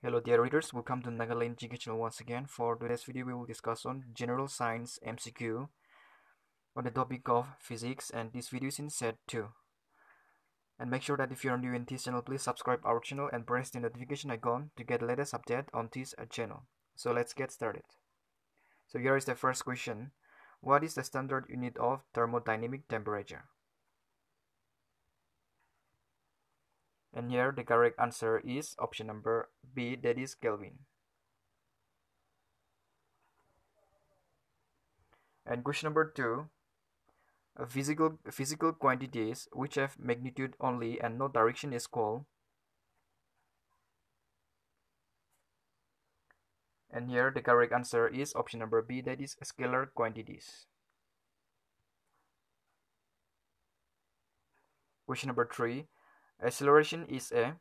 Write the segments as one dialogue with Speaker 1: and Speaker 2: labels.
Speaker 1: Hello dear readers, welcome to Nagaland GK channel once again. For today's video, we will discuss on General Science MCQ on the topic of physics and this video is in set 2. And make sure that if you are new in this channel, please subscribe our channel and press the notification icon to get the latest update on this uh, channel. So let's get started. So here is the first question. What is the standard unit of thermodynamic temperature? And here the correct answer is option number B that is Kelvin. And question number 2 physical physical quantities which have magnitude only and no direction is called and here the correct answer is option number B that is scalar quantities question number 3 Acceleration is a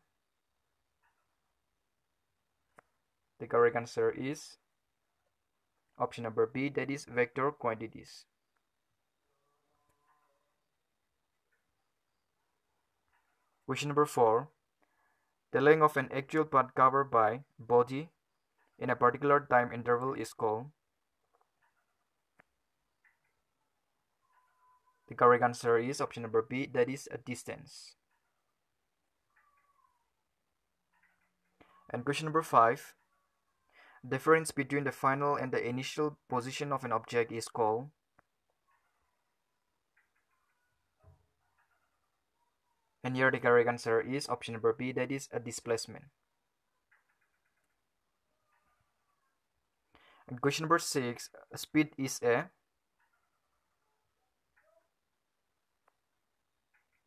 Speaker 1: the correct answer is option number B that is vector quantities. Question number 4. The length of an actual part covered by body in a particular time interval is called The correct answer is option number B that is a distance. And question number five. Difference between the final and the initial position of an object is called And here the correct answer is option number B, that is a displacement. And question number six, speed is a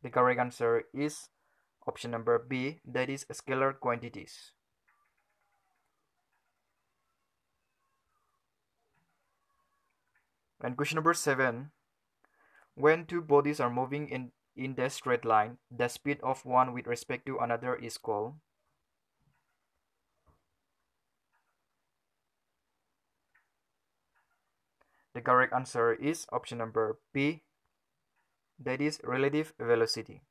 Speaker 1: The correct answer is option number B, that is scalar quantities. And question number seven. When two bodies are moving in, in the straight line, the speed of one with respect to another is called The correct answer is option number B, that is relative velocity.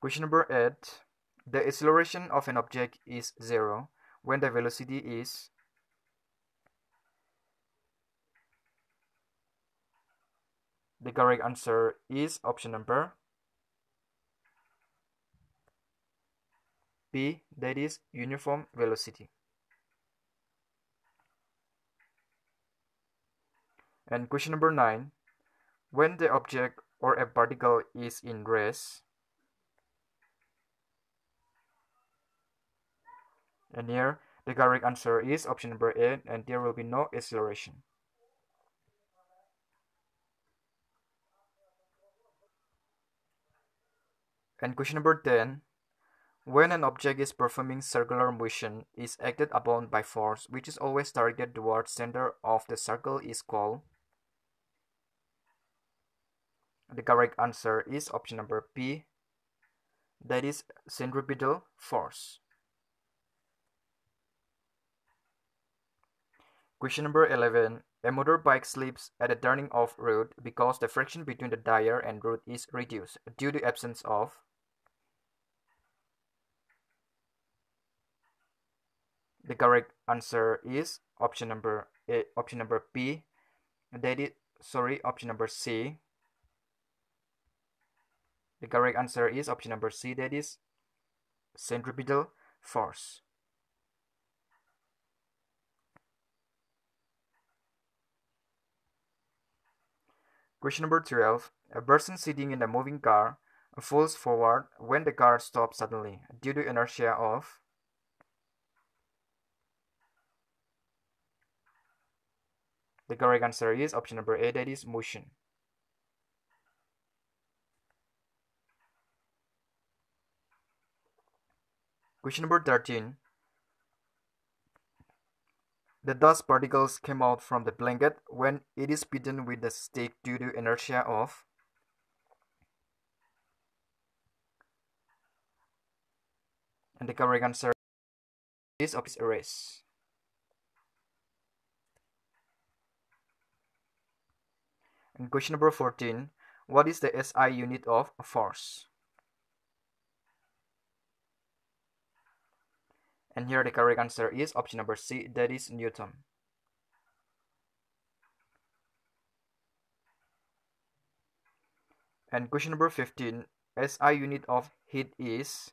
Speaker 1: Question number 8. The acceleration of an object is zero when the velocity is the correct answer is option number B that is uniform velocity. And question number 9 when the object or a particle is in rest And here, the correct answer is option number 8 and there will be no acceleration. And question number 10. When an object is performing circular motion is acted upon by force which is always targeted towards center of the circle is called the correct answer is option number B that is centripetal force. Question number 11. A motorbike slips at a turning off road because the friction between the tire and road is reduced due to absence of The correct answer is option number A, option number B. That is sorry, option number C. The correct answer is option number C. That is centripetal force. Question number 12. A person sitting in a moving car falls forward when the car stops suddenly due to inertia of The correct answer is option number A that is motion. Question number 13. The dust particles came out from the blanket when it is beaten with the stick due to inertia of and the correct answer is of erase. And question number 14. What is the SI unit of force? And here the correct answer is option number C, that is Newton. And question number 15, SI unit of heat is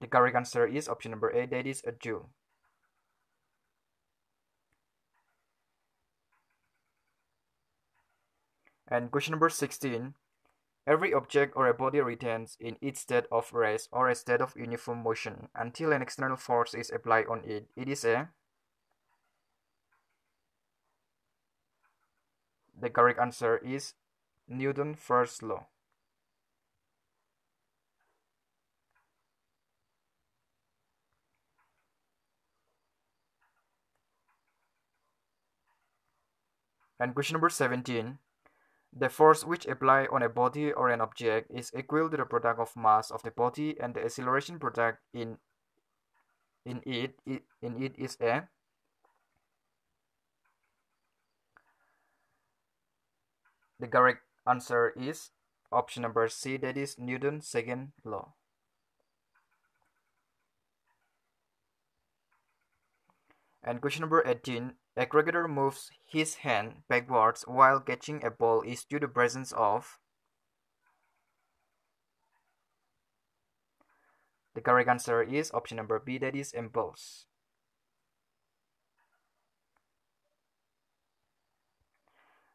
Speaker 1: The correct answer is option number A, that is a joule. And question number 16. Every object or a body retains in its state of rest or a state of uniform motion until an external force is applied on it. It is a The correct answer is Newton's first law. And question number 17. The force which apply on a body or an object is equal to the product of mass of the body and the acceleration product in in it, it in it is a The correct answer is option number C that is Newton's second law. And question number 18 a cricketer moves his hand backwards while catching a ball is due to the presence of The correct answer is option number B that is impulse.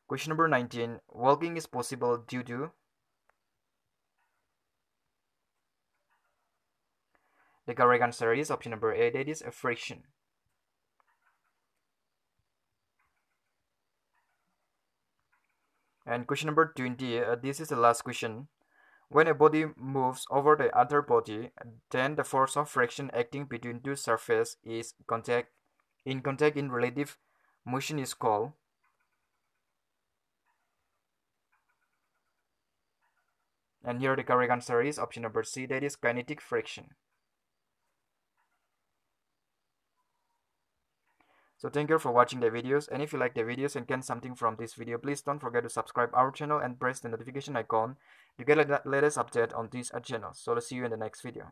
Speaker 1: Question number 19. Walking is possible due to The correct answer is option number A that is a friction. And question number 20, uh, this is the last question. When a body moves over the other body, then the force of friction acting between two surfaces is contact in contact in relative motion is called And here the correct answer is option number C that is kinetic friction. So thank you for watching the videos and if you like the videos and get something from this video, please don't forget to subscribe our channel and press the notification icon to get the latest update on this channel. So let's see you in the next video.